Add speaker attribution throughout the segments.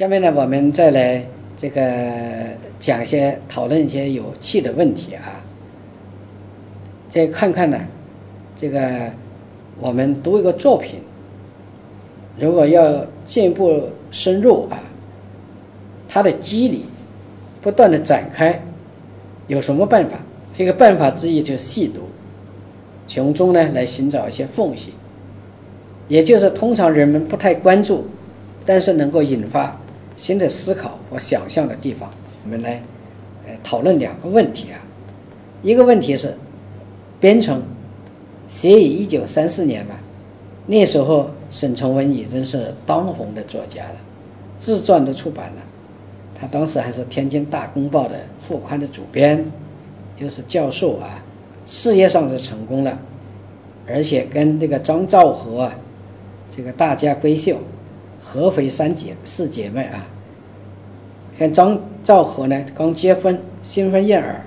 Speaker 1: 下面呢，我们再来这个讲一些讨论一些有趣的问题啊。再看看呢，这个我们读一个作品，如果要进一步深入啊，它的机理不断的展开，有什么办法？这个办法之一就是细读，从中呢来寻找一些缝隙，也就是通常人们不太关注，但是能够引发新的思考和想象的地方。我们来呃讨论两个问题啊，一个问题是。编程写于一九三四年吧，那时候沈从文已经是当红的作家了，自传都出版了。他当时还是天津大公报的副刊的主编，又是教授啊，事业上是成功了，而且跟那个张兆和啊，这个大家闺秀，合肥三姐四姐妹啊，跟张兆和呢刚结婚，新婚燕尔，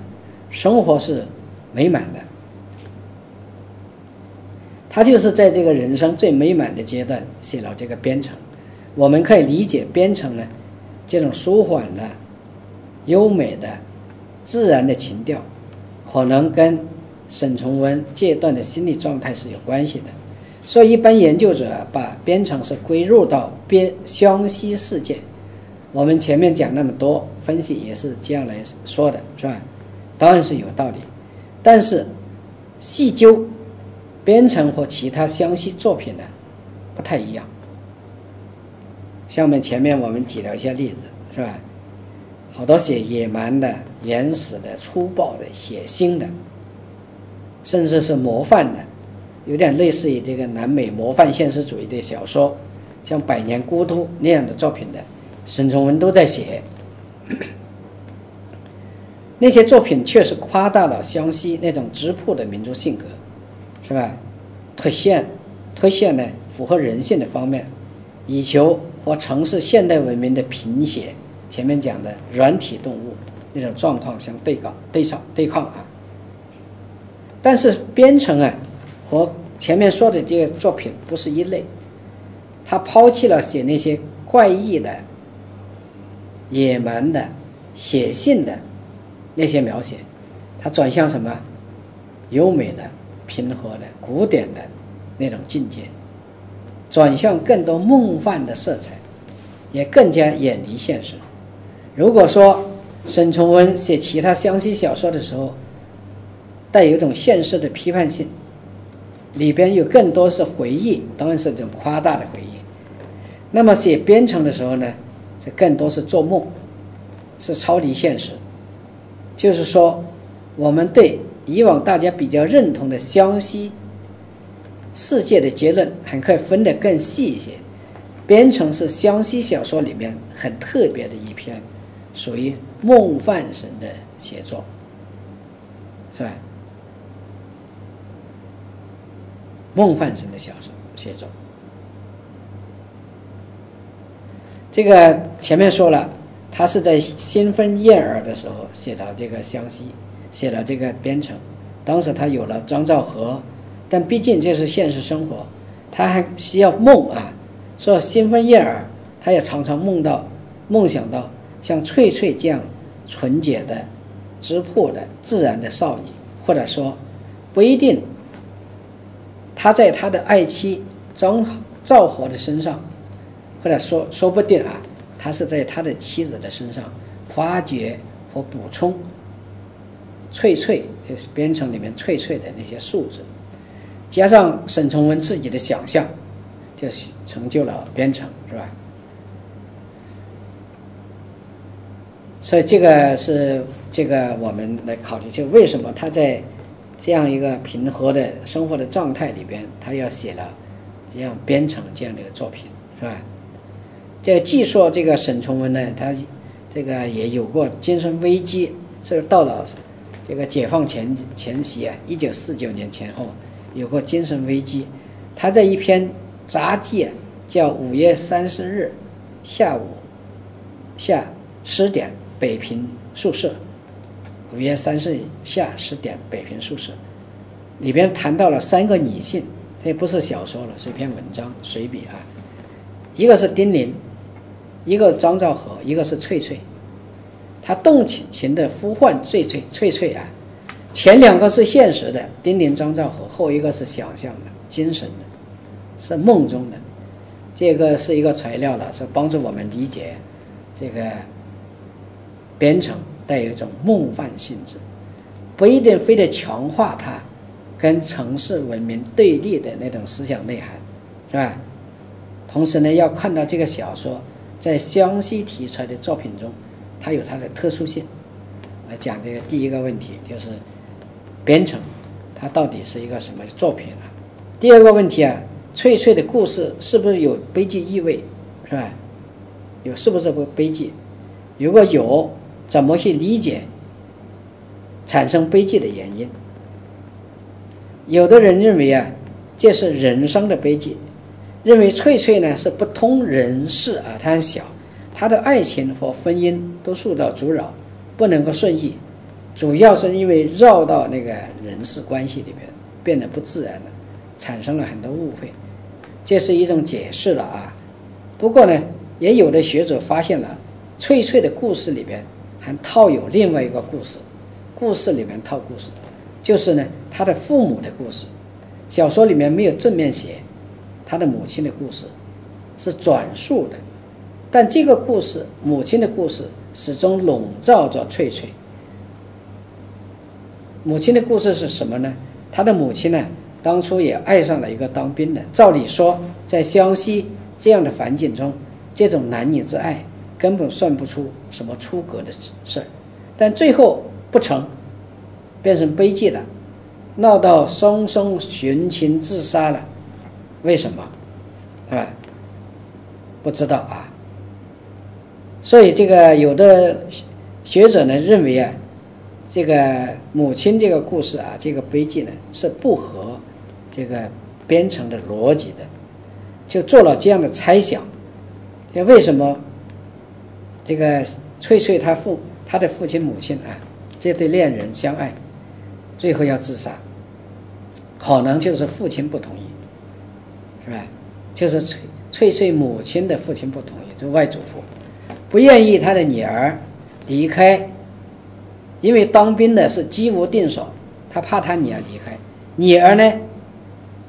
Speaker 1: 生活是美满的。他就是在这个人生最美满的阶段写了这个编程，我们可以理解编程呢，这种舒缓的、优美的、自然的情调，可能跟沈从文这段的心理状态是有关系的。所以，一般研究者把编程是归入到编湘西世界。我们前面讲那么多分析也是这样来说的，是吧？当然是有道理，但是细究。编程和其他湘西作品呢，不太一样。像我们前面我们举了一些例子，是吧？好多写野蛮的、原始的、粗暴的、血腥的，甚至是模范的，有点类似于这个南美模范现实主义的小说，像《百年孤独》那样的作品的，沈从文都在写。那些作品确实夸大了湘西那种质朴的民族性格。是吧？特现、特现呢，符合人性的方面，以求和城市现代文明的贫血，前面讲的软体动物那种状况相对抗、对上、对抗啊。但是编程啊，和前面说的这个作品不是一类，他抛弃了写那些怪异的、野蛮的、写信的那些描写，他转向什么？优美的。平和的、古典的那种境界，转向更多梦幻的色彩，也更加远离现实。如果说沈从文写其他湘西小说的时候，带有一种现实的批判性，里边有更多是回忆，当然是这种夸大的回忆。那么写边城的时候呢，这更多是做梦，是超离现实。就是说，我们对。以往大家比较认同的湘西世界的结论，很可以分得更细一些。编程是湘西小说里面很特别的一篇，属于梦幻神的写作，是吧？梦幻神的小说写作，这个前面说了，他是在新婚燕尔的时候写到这个湘西。写了这个边城，当时他有了张兆和，但毕竟这是现实生活，他还需要梦啊。说新婚燕尔，他也常常梦到、梦想到像翠翠这样纯洁的、质朴的、自然的少女，或者说不一定。他在他的爱妻张兆和的身上，或者说说不定啊，他是在他的妻子的身上发掘和补充。翠翠就是编程里面翠翠的那些数字，加上沈从文自己的想象，就成就了编程，是吧？所以这个是这个我们来考虑，就为什么他在这样一个平和的生活的状态里边，他要写了这样编程这样的一个作品，是吧？这据说这个沈从文呢，他这个也有过精神危机，是到了。这个解放前前夕啊，一九四九年前后，有过精神危机。他在一篇杂记叫《五月三十日下午下十点北平宿舍》，五月三十日下十点北平宿舍，里边谈到了三个女性，这不是小说了，是一篇文章随笔啊。一个是丁玲，一个张兆和，一个是翠翠。他动情情的呼唤翠翠翠翠啊，前两个是现实的，丁丁张兆和，后一个是想象的、精神的，是梦中的。这个是一个材料了，是帮助我们理解这个编程带有一种梦幻性质，不一定非得强化它跟城市文明对立的那种思想内涵，是吧？同时呢，要看到这个小说在湘西题材的作品中。它有它的特殊性，来讲这个第一个问题就是编程，它到底是一个什么作品啊？第二个问题啊，翠翠的故事是不是有悲剧意味，是吧？有是不是不悲剧？如果有，怎么去理解产生悲剧的原因？有的人认为啊，这是人生的悲剧，认为翠翠呢是不通人事啊，她很小。她的爱情和婚姻都受到阻扰，不能够顺意，主要是因为绕到那个人事关系里边，变得不自然了，产生了很多误会，这是一种解释了啊。不过呢，也有的学者发现了，翠翠的故事里边还套有另外一个故事，故事里面套故事，就是呢他的父母的故事，小说里面没有正面写他的母亲的故事，是转述的。但这个故事，母亲的故事始终笼罩着翠翠。母亲的故事是什么呢？她的母亲呢，当初也爱上了一个当兵的。照理说，在湘西这样的环境中，这种男女之爱根本算不出什么出格的事儿。但最后不成，变成悲剧了，闹到双双寻情自杀了。为什么？啊，不知道啊。所以，这个有的学者呢认为啊，这个母亲这个故事啊，这个悲剧呢是不合这个编程的逻辑的，就做了这样的猜想：，那为什么这个翠翠她父她的父亲母亲啊，这对恋人相爱，最后要自杀，可能就是父亲不同意，是吧？就是翠翠翠母亲的父亲不同意，就外祖父。不愿意他的女儿离开，因为当兵的是机无定所，他怕他女儿离开。女儿呢，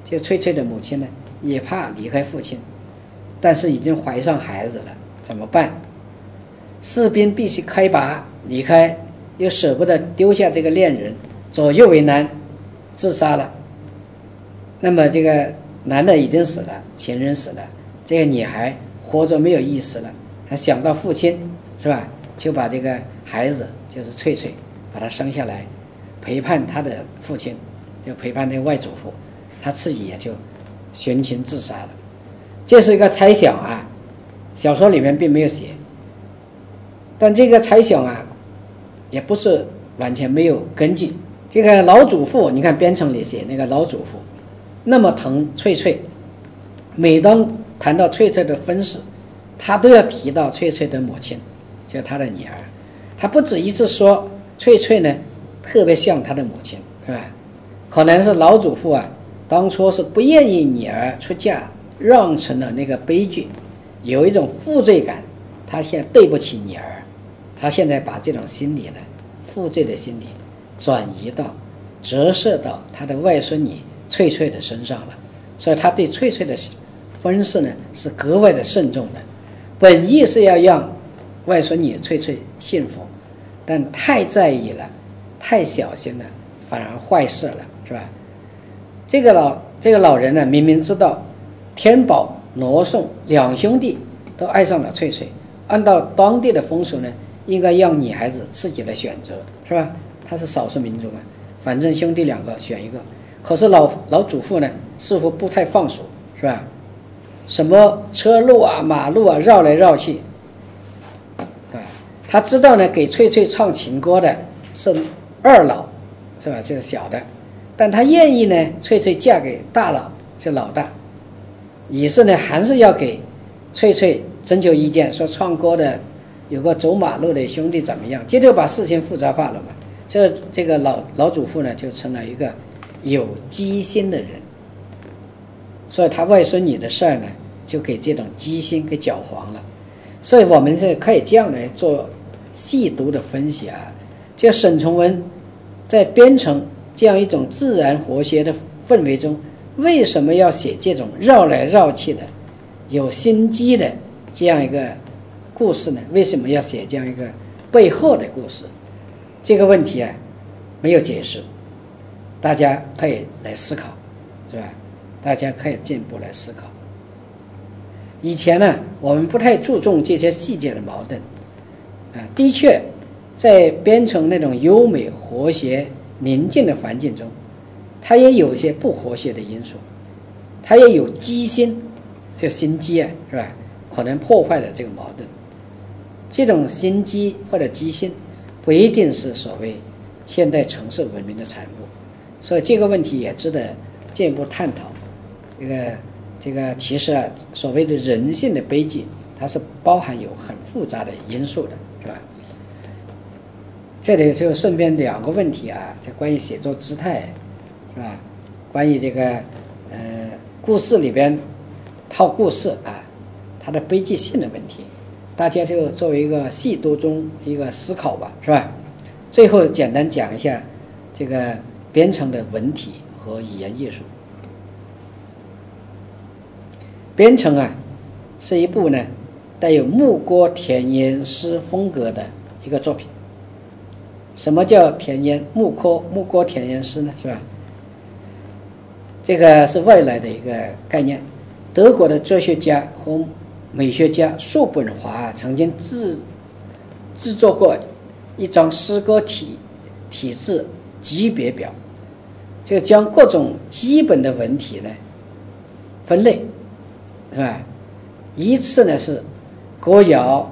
Speaker 1: 就翠翠的母亲呢，也怕离开父亲，但是已经怀上孩子了，怎么办？士兵必须开拔离开，又舍不得丢下这个恋人，左右为难，自杀了。那么这个男的已经死了，情人死了，这个女孩活着没有意思了。他想到父亲，是吧？就把这个孩子，就是翠翠，把她生下来，陪伴她的父亲，就陪伴那个外祖父，他自己也就寻情自杀了。这是一个猜想啊，小说里面并没有写。但这个猜想啊，也不是完全没有根据。这个老祖父，你看编程里写那个老祖父，那么疼翠翠，每当谈到翠翠的婚事。他都要提到翠翠的母亲，就他的女儿。他不止一次说翠翠呢，特别像他的母亲，是吧？可能是老祖父啊，当初是不愿意女儿出嫁，让成了那个悲剧，有一种负罪感。他现在对不起女儿，他现在把这种心理呢，负罪的心理，转移到折射到他的外孙女翠翠的身上了。所以他对翠翠的婚事呢，是格外的慎重的。本意是要让外孙女翠翠幸福，但太在意了，太小心了，反而坏事了，是吧？这个老这个老人呢，明明知道天宝、罗宋两兄弟都爱上了翠翠，按照当地的风俗呢，应该让女孩子自己来选择，是吧？他是少数民族嘛，反正兄弟两个选一个。可是老老祖父呢，似乎不太放手，是吧？什么车路啊、马路啊，绕来绕去，啊，他知道呢，给翠翠唱情歌的是二老，是吧？就是小的，但他愿意呢，翠翠嫁给大佬，就老大，于是呢，还是要给翠翠征求意见，说唱歌的有个走马路的兄弟怎么样？这就把事情复杂化了嘛。这这个老老祖父呢，就成了一个有机心的人。所以他外孙女的事儿呢，就给这种机心给搅黄了。所以我们是可以这样来做细读的分析啊。就沈从文在编程这样一种自然和谐的氛围中，为什么要写这种绕来绕去的、有心机的这样一个故事呢？为什么要写这样一个背后的故事？这个问题啊，没有解释，大家可以来思考，是吧？大家可以进一步来思考。以前呢，我们不太注重这些细节的矛盾，啊，的确。在编程那种优美、和谐、宁静的环境中，它也有一些不和谐的因素，它也有机心，这心机啊，是吧？可能破坏了这个矛盾。这种心机或者机心，不一定是所谓现代城市文明的产物，所以这个问题也值得进一步探讨。这个这个其实啊，所谓的人性的悲剧，它是包含有很复杂的因素的，是吧？这里就顺便两个问题啊，就关于写作姿态，是吧？关于这个呃故事里边套故事啊，它的悲剧性的问题，大家就作为一个细读中一个思考吧，是吧？最后简单讲一下这个编程的文体和语言艺术。编程啊，是一部呢带有牧歌田园诗风格的一个作品。什么叫田园牧歌牧歌田园诗呢？是吧？这个是外来的一个概念。德国的哲学家和美学家叔本华曾经制制作过一张诗歌体体制级别表，就将各种基本的文体呢分类，是吧？依次呢是歌谣、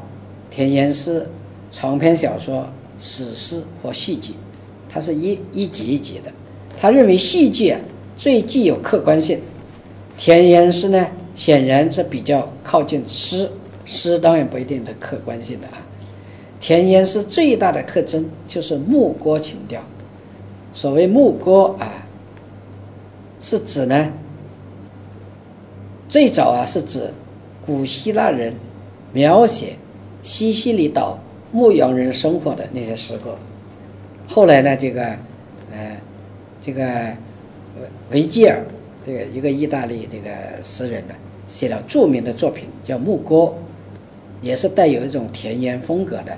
Speaker 1: 田园诗、长篇小说。史诗和戏剧，它是一一级一级的。他认为戏剧啊最具有客观性，田园诗呢显然是比较靠近诗，诗当然不一定的客观性的啊。田园诗最大的特征就是牧歌情调。所谓牧歌啊，是指呢最早啊是指古希腊人描写西西里岛。牧羊人生活的那些诗歌，后来呢，这个，呃，这个维吉尔，这个一个意大利这个诗人呢，写了著名的作品叫《牧歌》，也是带有一种田园风格的。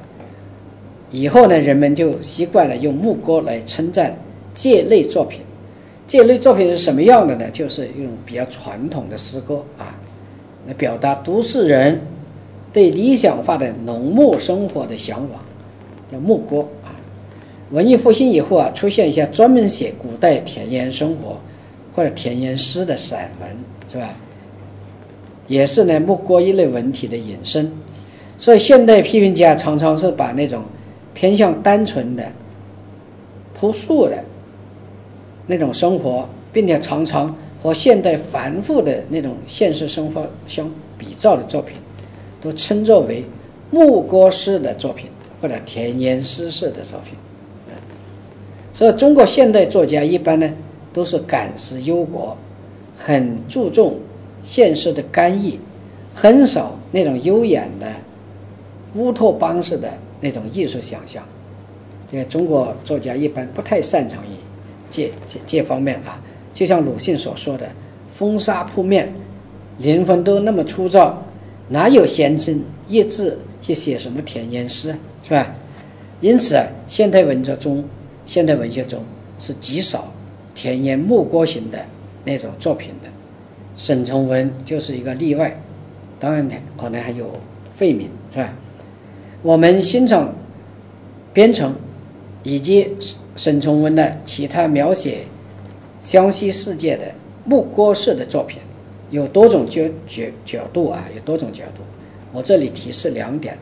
Speaker 1: 以后呢，人们就习惯了用牧歌来称赞这类作品。这类作品是什么样的呢？就是一种比较传统的诗歌啊，来表达都市人。对理想化的农牧生活的向往，叫牧歌啊。文艺复兴以后啊，出现一些专门写古代田园生活或者田园诗的散文，是吧？也是呢牧歌一类文体的引申。所以现代批评家常常是把那种偏向单纯的、朴素的那种生活，并且常常和现代繁复的那种现实生活相比照的作品。都称作为牧歌式的作品或者田园诗式的作品，所以中国现代作家一般呢都是感时忧国，很注重现实的干预，很少那种悠远的乌托邦式的那种艺术想象。这个中国作家一般不太擅长于这这这方面啊，就像鲁迅所说的“风沙扑面，灵魂都那么粗糙”。哪有闲情逸致去写什么田园诗，是吧？因此啊，现代文学中，现代文学中是极少田园牧歌型的那种作品的。沈从文就是一个例外，当然呢，可能还有费敏，是吧？我们欣赏编程以及沈从文的其他描写湘西世界的木郭式的作品。有多种角角角度啊，有多种角度。我这里提示两点，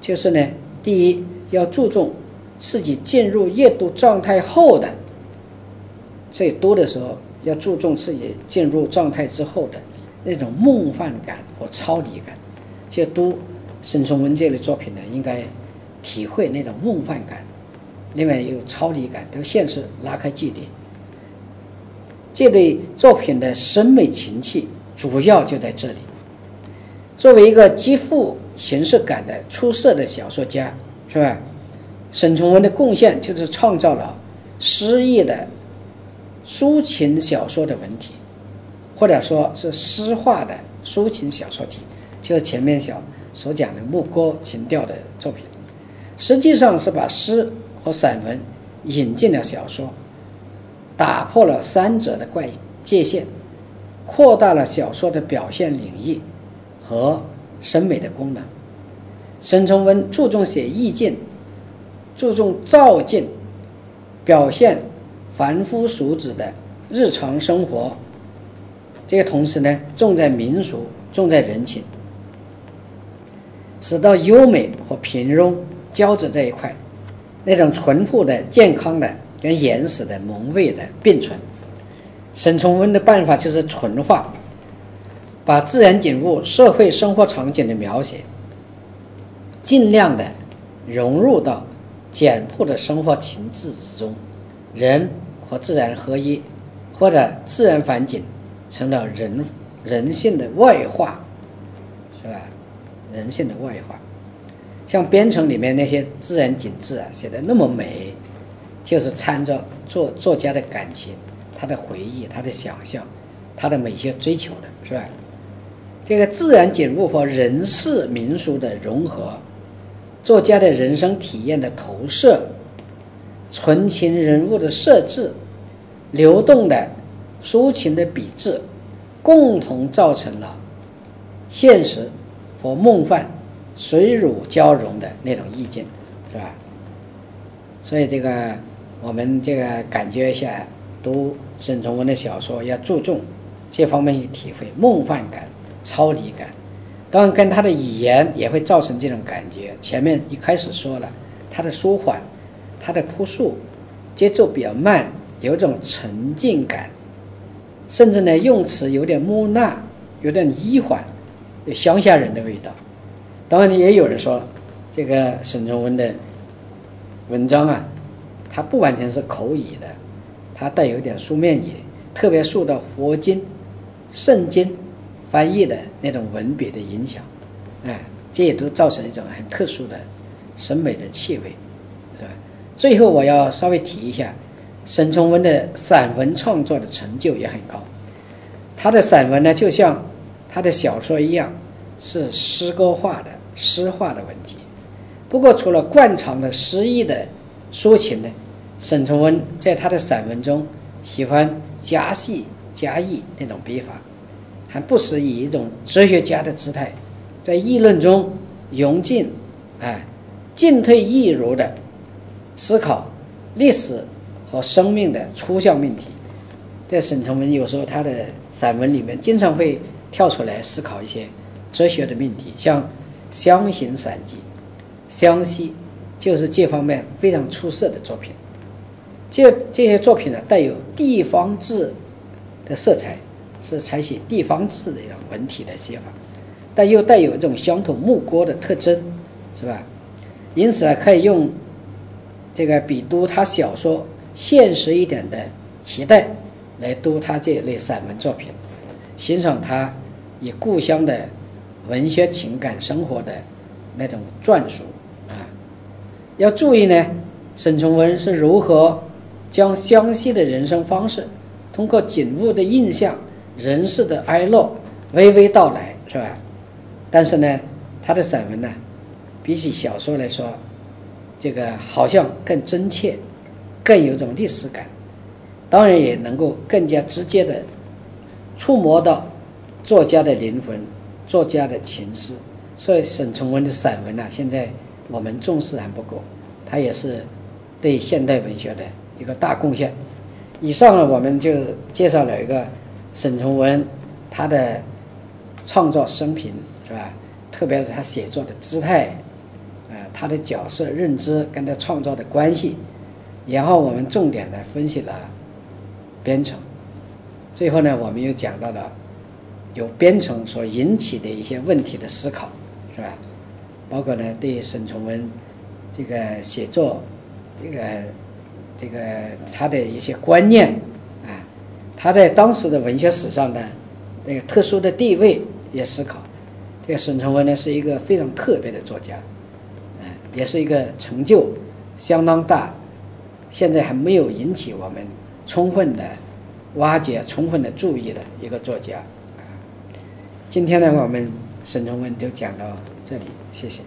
Speaker 1: 就是呢，第一要注重自己进入阅读状态后的，最多的时候要注重自己进入状态之后的那种梦幻感和超离感。就读沈从文这类作品呢，应该体会那种梦幻感，另外有超离感，跟现实拉开距离。这对作品的审美情趣主要就在这里。作为一个极富形式感的出色的小说家，是吧？沈从文的贡献就是创造了诗意的抒情小说的文体，或者说是诗化的抒情小说体，就是前面小所讲的牧歌情调的作品，实际上是把诗和散文引进了小说，打破了三者的怪界限，扩大了小说的表现领域和审美的功能。沈从文注重写意境。注重造境，表现凡夫俗子的日常生活。这个同时呢，重在民俗，重在人情，使到优美和平庸交织在一块，那种淳朴的、健康的跟原始的、萌味的并存。沈从文的办法就是纯化，把自然景物、社会生活场景的描写，尽量的融入到。简朴的生活情致之中，人和自然合一，或者自然环境成了人人性的外化，是吧？人性的外化，像编程里面那些自然景致啊，写的那么美，就是参照作作家的感情、他的回忆、他的想象、他的美学追求的，是吧？这个自然景物和人世民俗的融合。作家的人生体验的投射，纯情人物的设置，流动的抒情的笔致，共同造成了现实和梦幻水乳交融的那种意境，是吧？所以这个我们这个感觉一下，读沈从文的小说要注重这方面去体会梦幻感、超离感。当然，跟他的语言也会造成这种感觉。前面一开始说了，他的舒缓，他的朴素，节奏比较慢，有种沉浸感，甚至呢用词有点木讷，有点迂缓，有乡下人的味道。当然，也有人说，这个沈从文的文章啊，他不完全是口语的，他带有点书面语，特别受到佛经、圣经。翻译的那种文笔的影响，哎，这也都造成一种很特殊的审美的气味，是吧？最后我要稍微提一下，沈从文的散文创作的成就也很高。他的散文呢，就像他的小说一样，是诗歌化的、诗化的问题。不过，除了惯常的诗意的抒情呢，沈从文在他的散文中喜欢夹戏夹意那种笔法。还不时以一种哲学家的姿态，在议论中融进，哎，进退易如的思考历史和生命的抽象命题。在沈从文有时候他的散文里面，经常会跳出来思考一些哲学的命题，像《湘行散记》，湘西就是这方面非常出色的作品。这这些作品呢，带有地方志的色彩。是采取地方志的一种文体的写法，但又带有这种乡土木歌的特征，是吧？因此啊，可以用这个比读他小说现实一点的期待来读他这一类散文作品，欣赏他以故乡的文学情感生活的那种篆书啊。要注意呢，沈从文是如何将湘西的人生方式通过景物的印象。人世的哀乐娓娓道来，是吧？但是呢，他的散文呢，比起小说来说，这个好像更真切，更有种历史感，当然也能够更加直接的触摸到作家的灵魂、作家的情思。所以，沈从文的散文呢，现在我们重视还不够，他也是对现代文学的一个大贡献。以上呢，我们就介绍了一个。沈从文，他的创作生平是吧？特别是他写作的姿态，呃，他的角色认知跟他创造的关系，然后我们重点的分析了编程，最后呢，我们又讲到了有编程所引起的一些问题的思考，是吧？包括呢，对沈从文这个写作，这个这个他的一些观念啊，他在当时的文学史上呢，那个特殊的地位也思考。这个沈从文呢，是一个非常特别的作家，啊，也是一个成就相当大，现在还没有引起我们充分的挖掘、充分的注意的一个作家。今天呢我们沈从文就讲到这里谢谢。